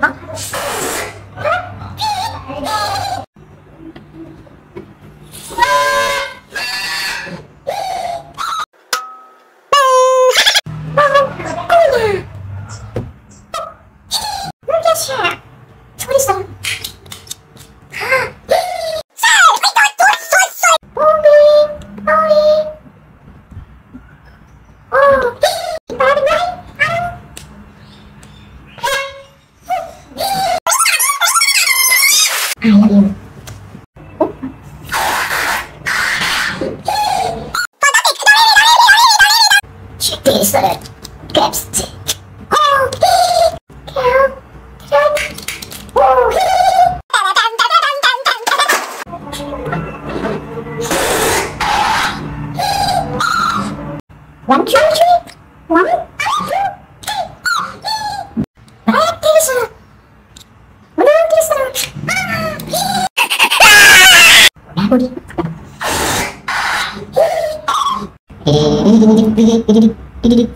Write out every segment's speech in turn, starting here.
啊。したらプン、ー、リリリ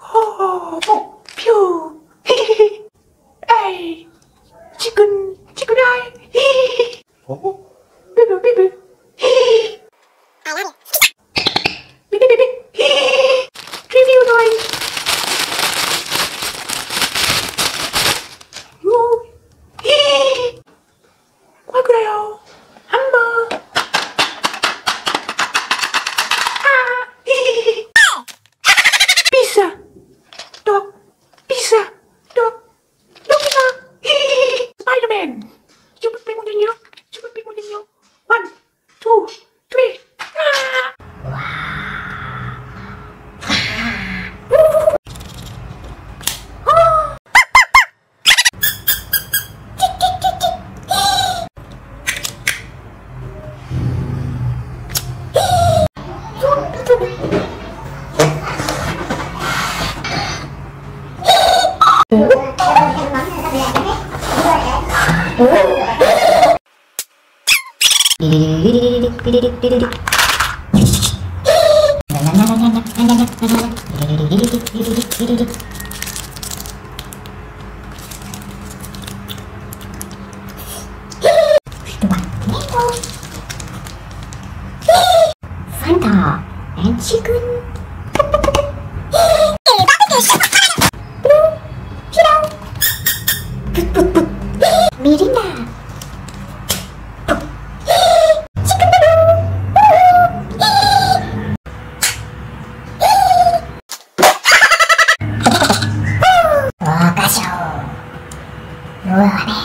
あーサンタ、エンチ君。プップミリナうわね